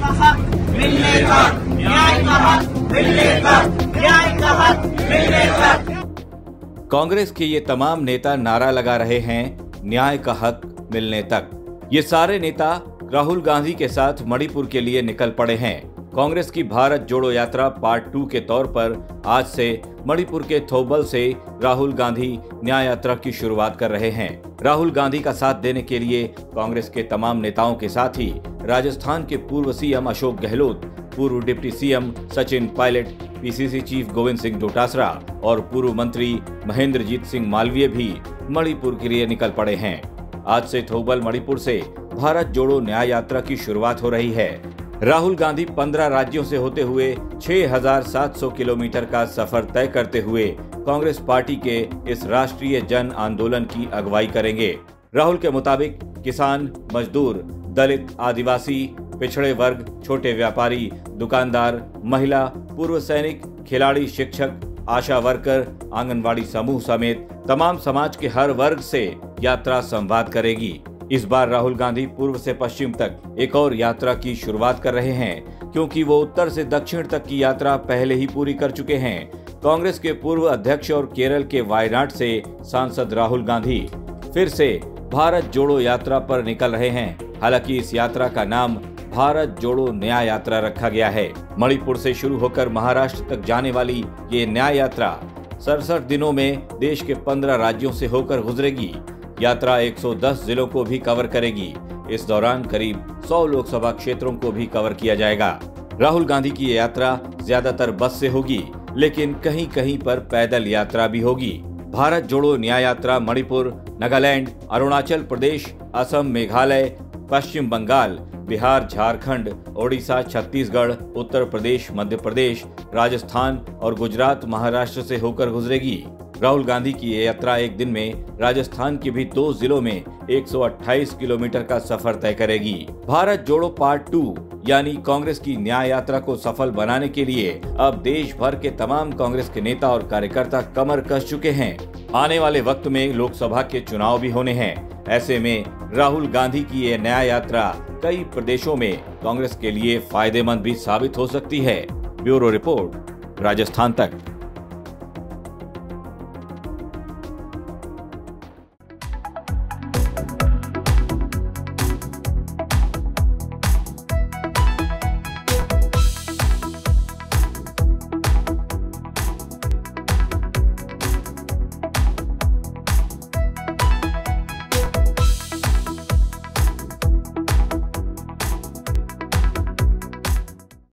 का हक मिलने न्याय का हक मिलने न्याय का हक मिलने कांग्रेस के ये तमाम नेता नारा लगा रहे हैं, न्याय का हक मिलने तक। ये सारे नेता राहुल गांधी के साथ मणिपुर के लिए निकल पड़े हैं। कांग्रेस की भारत जोड़ो यात्रा पार्ट टू के तौर पर आज से मणिपुर के थोबल से राहुल गांधी न्याय यात्रा की शुरुआत कर रहे हैं। राहुल गांधी का साथ देने के लिए कांग्रेस के तमाम नेताओं के साथ ही राजस्थान के पूर्व सीएम अशोक गहलोत, पूर्व deputy CM Sachin Pilot, PCC chief Govind Singh Dotasara और पूर्व मंत्री महेंद्रजीत सिंह मालवीय भी मणिपुर के लिए निकल पड़े हैं। आज से थोबल मणिपुर से भारत जोड़ो न्याय यात्रा की शुरुआत हो रही है। राहुल गांधी 15 राज्यों से होते हुए 6,700 किलोमीटर का सफ़र तय करते हुए कांग्रेस पार्टी के इस राष्ट्रीय जन आंदोलन की अगुवाई करेंगे। राहुल के मुताबिक किसान मजदूर दलित आदिवासी पिछड़े वर्ग छोटे व्यापारी दुकानदार महिला पूर्व सैनिक खिलाड़ी शिक्षक आशा वर्कर आंगनवाड़ी समूह समेत तमाम समाज के हर वर्ग से यात्रा संवाद करेगी। इस बार राहुल गांधी पूर्व से पश्चिम तक एक और यात्रा की शुरुआत कर रहे हैं, क्योंकि वो उत्तर से दक्षिण तक की यात्रा पहले ही पूरी कर चुके हैं। कांग्रेस के पूर्व अध्यक्ष और केरल के वायनाड से सांसद राहुल गांधी फिर से भारत जोड़ो यात्रा पर निकल रहे हैं। हालाँकि इस यात्रा का नाम भारत जोड़ो न्याय यात्रा रखा गया है। मणिपुर से शुरू होकर महाराष्ट्र तक जाने वाली ये न्याय यात्रा सड़सठ दिनों में देश के पंद्रह राज्यों से होकर गुजरेगी। यात्रा 110 जिलों को भी कवर करेगी। इस दौरान करीब 100 लोकसभा क्षेत्रों को भी कवर किया जाएगा। राहुल गांधी की यात्रा ज़्यादातर बस से होगी, लेकिन कहीं कहीं पर पैदल यात्रा भी होगी। भारत जोड़ो न्याय यात्रा मणिपुर, नागालैंड, अरुणाचल प्रदेश, असम, मेघालय, पश्चिम बंगाल, बिहार, झारखंड, ओडिशा, छत्तीसगढ़, उत्तर प्रदेश, मध्य प्रदेश, राजस्थान और गुजरात महाराष्ट्र से होकर गुजरेगी। राहुल गांधी की ये यात्रा एक दिन में राजस्थान के भी दो जिलों में 128 किलोमीटर का सफ़र तय करेगी। भारत जोड़ो पार्ट टू, यानी कांग्रेस की न्याय यात्रा को सफल बनाने के लिए अब देश भर के तमाम कांग्रेस के नेता और कार्यकर्ता कमर कस चुके हैं। आने वाले वक्त में लोकसभा के चुनाव भी होने हैं। ऐसे में राहुल गांधी की ये न्याय यात्रा कई प्रदेशों में कांग्रेस के लिए फ़ायदेमंद भी साबित हो सकती है। ब्यूरो रिपोर्ट, राजस्थान तक।